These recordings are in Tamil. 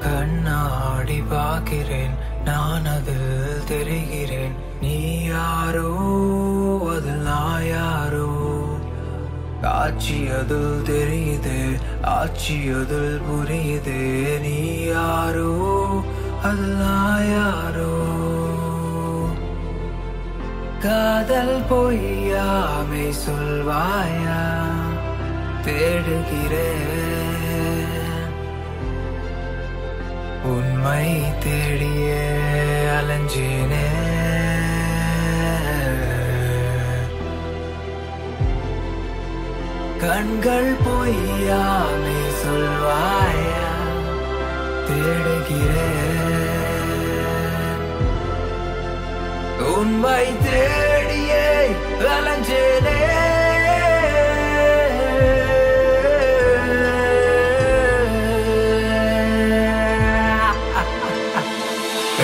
கண்ணாடி பார்க்கிறேன் நான் அதில் தெரிகிறேன். நீ யாரோ? அது நான் யாரோ? காட்சி அதில் தெரியுது ஆட்சி அதில் புரியுது. நீ யாரோ? அது நான் யாரோ? காதல் பொய்யாமை சொல்வாயா? தேடுகிறேன். உண்மை தேடிய அலைஞ்சினே. கண்கள் பொய்யாமே சொல்வாயா? தேடுகிறேன் உண்மை தேடியே அலைஞ்சேனே.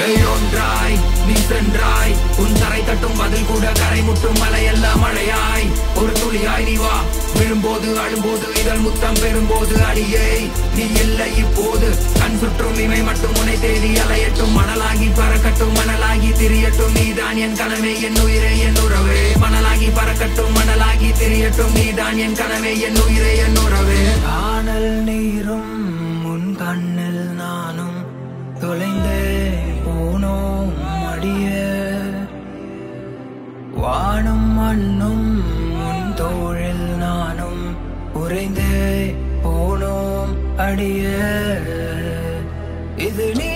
ஏய், ஒன்றாய் நீ சென்றாய். உன் தரை தட்டும் பதில் கூட கரை முட்டும் மலையெல்லாம் மழையாய். ஒரு துளியாய் நீ வா. விழும்போது அழும்போது இதழ் முத்தம் பெறும்போது அடியே. நீ இல்லை இப்போது. கண் சுற்றும் இமை மட்டும் உனை தேடி அலையட்டும். மணலாகி பறக்கட்டும் மணலாகி திரியட்டும். நீதான் என் கனவே என் உயிரே என் உறவே. மணலாகி பறக்கட்டும் மணலாகி திரியட்டும். நீதான் என் கனவே என் உயிரே என் உறவே. காணல் நீரும் வானும் மண்ணும் உன் தோழில் நானும் உறைந்து போனோம் அடிய. இது நீ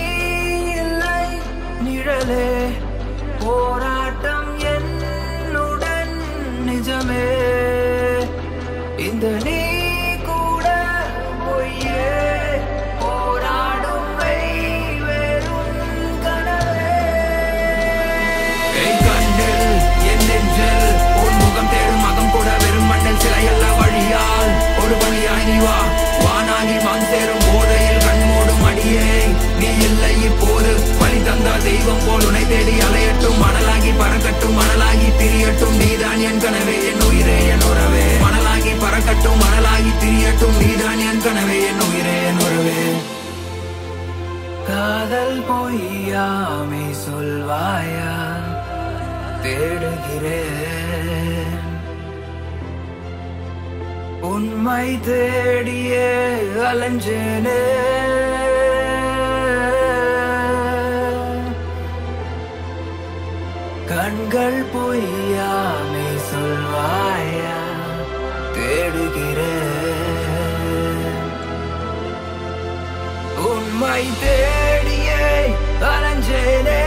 இல்லை நிழலே போராட்டம் என்னுடன் நிஜமே. இந்த நீ என் கனவே என் உயிரே என் உறவே. காதல் பொய்யாமை சொல்வாயா? தேடுகிறேன். உண்மை தேடியே அலைஞ்சேனே. கண்கள் பொய்யா உண்மை தேடியே அலைஞ்சேனே